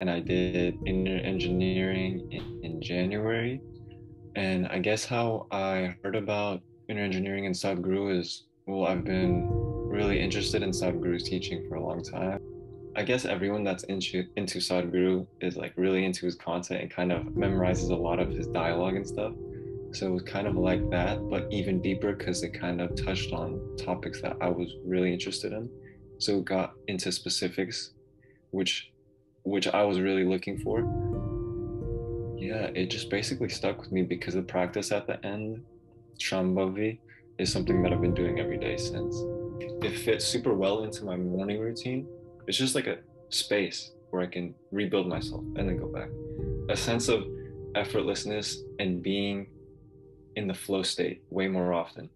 and I did inner engineering in, in January. And I guess how I heard about inner engineering and Sadhguru is well, I've been really interested in Sadhguru's teaching for a long time. I guess everyone that's into into Sadhguru is like really into his content and kind of memorizes a lot of his dialogue and stuff. So it was kind of like that, but even deeper because it kind of touched on topics that I was really interested in. So it got into specifics, which which I was really looking for. Yeah, it just basically stuck with me because the practice at the end, Shambhavi, is something that I've been doing every day since. It fits super well into my morning routine. It's just like a space where I can rebuild myself and then go back. A sense of effortlessness and being in the flow state way more often.